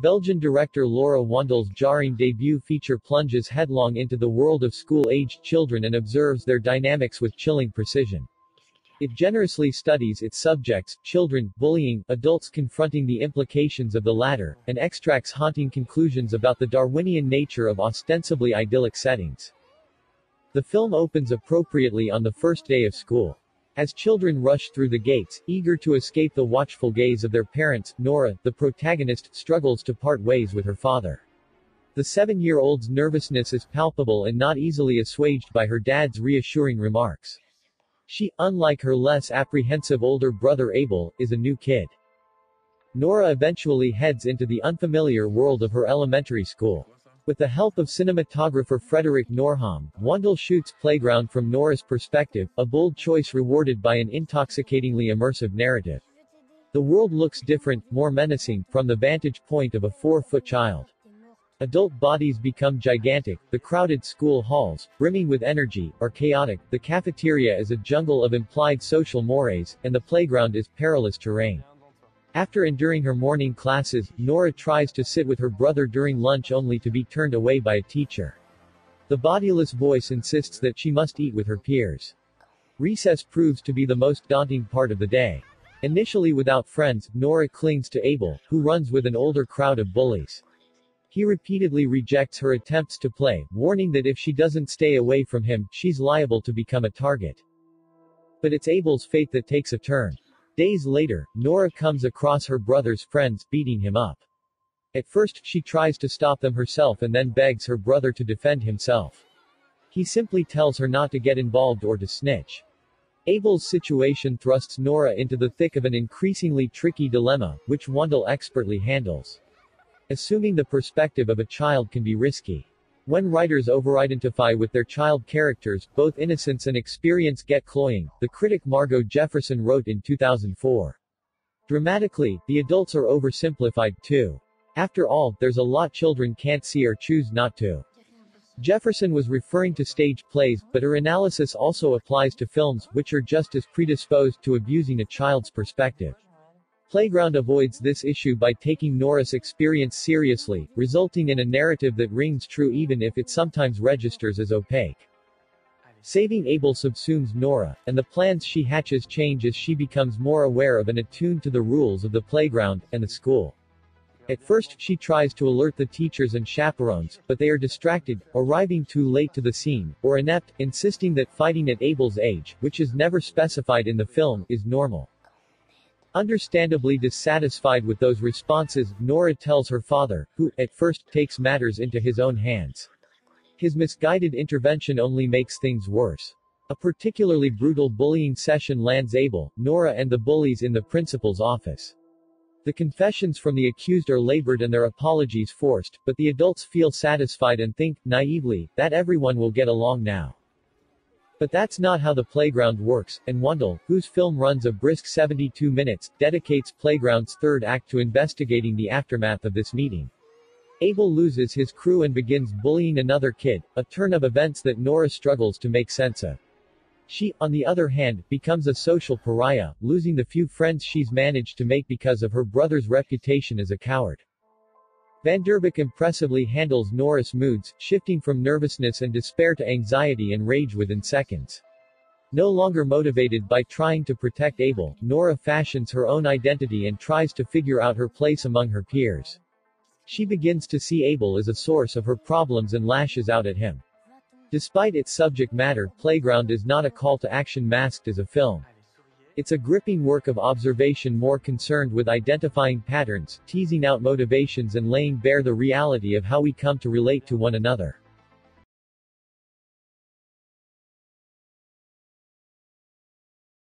Belgian director Laura Wandel's jarring debut feature plunges headlong into the world of school-aged children and observes their dynamics with chilling precision. It generously studies its subjects, children, bullying, adults confronting the implications of the latter, and extracts haunting conclusions about the Darwinian nature of ostensibly idyllic settings. The film opens appropriately on the first day of school. As children rush through the gates, eager to escape the watchful gaze of their parents, Nora, the protagonist, struggles to part ways with her father. The seven-year-old's nervousness is palpable and not easily assuaged by her dad's reassuring remarks. She, unlike her less apprehensive older brother Abel, is a new kid. Nora eventually heads into the unfamiliar world of her elementary school. With the help of cinematographer Frédéric Noirhomme, Wandel shoots Playground from Nora's perspective, a bold choice rewarded by an intoxicatingly immersive narrative. The world looks different, more menacing, from the vantage point of a four-foot child. Adult bodies become gigantic, the crowded school halls, brimming with energy, are chaotic, the cafeteria is a jungle of implied social mores, and the playground is perilous terrain. After enduring her morning classes, Nora tries to sit with her brother during lunch only to be turned away by a teacher. The bodiless voice insists that she must eat with her peers. Recess proves to be the most daunting part of the day. Initially without friends, Nora clings to Abel, who runs with an older crowd of bullies. He repeatedly rejects her attempts to play, warning that if she doesn't stay away from him, she's liable to become a target. But it's Abel's fate that takes a turn. Days later, Nora comes across her brother's friends, beating him up. At first, she tries to stop them herself and then begs her brother to defend himself. He simply tells her not to get involved or to snitch. Abel's situation thrusts Nora into the thick of an increasingly tricky dilemma, which Wandel expertly handles. Assuming the perspective of a child can be risky. When writers overidentify with their child characters, both innocence and experience get cloying, the critic Margo Jefferson wrote in 2004. Dramatically, the adults are oversimplified, too. After all, there's a lot children can't see or choose not to. Jefferson was referring to stage plays, but her analysis also applies to films, which are just as predisposed to abusing a child's perspective. Playground avoids this issue by taking Nora's experience seriously, resulting in a narrative that rings true even if it sometimes registers as opaque. Saving Abel subsumes Nora, and the plans she hatches change as she becomes more aware of and attuned to the rules of the playground, and the school. At first, she tries to alert the teachers and chaperones, but they are distracted, arriving too late to the scene, or inept, insisting that fighting at Abel's age, which is never specified in the film, is normal. Understandably dissatisfied with those responses, Nora tells her father, who, at first, takes matters into his own hands. His misguided intervention only makes things worse. A particularly brutal bullying session lands Abel, Nora and the bullies in the principal's office. The confessions from the accused are labored and their apologies forced, but the adults feel satisfied and think, naively, that everyone will get along now. But that's not how the playground works, and Wandel, whose film runs a brisk 72 minutes, dedicates Playground's third act to investigating the aftermath of this meeting. Abel loses his crew and begins bullying another kid, a turn of events that Nora struggles to make sense of. She, on the other hand, becomes a social pariah, losing the few friends she's managed to make because of her brother's reputation as a coward. Vanderbeque impressively handles Nora's moods, shifting from nervousness and despair to anxiety and rage within seconds. No longer motivated by trying to protect Abel, Nora fashions her own identity and tries to figure out her place among her peers. She begins to see Abel as a source of her problems and lashes out at him. Despite its subject matter, Playground is not a call to action masked as a film. It's a gripping work of observation more concerned with identifying patterns, teasing out motivations and laying bare the reality of how we come to relate to one another.